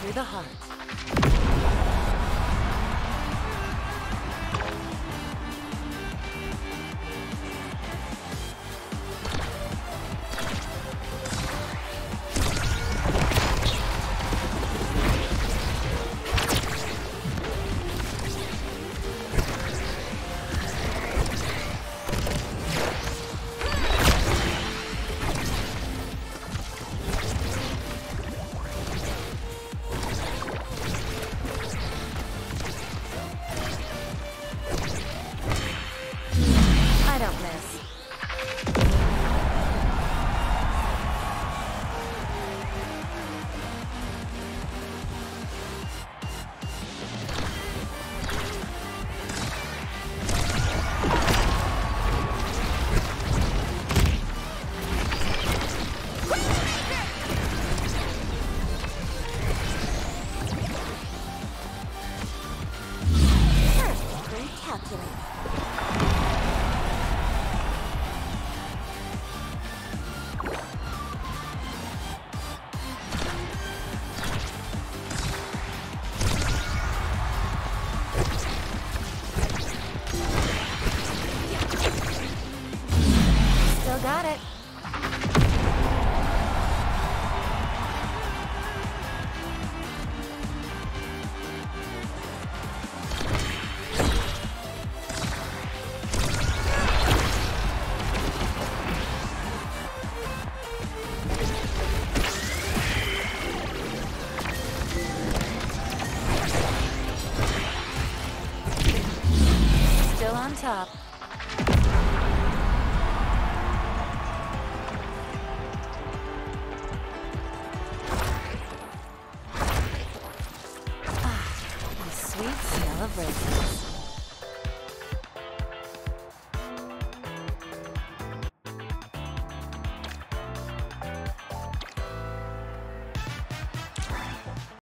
through the heart. Don't miss. Got it. Top. sweet smell of roses.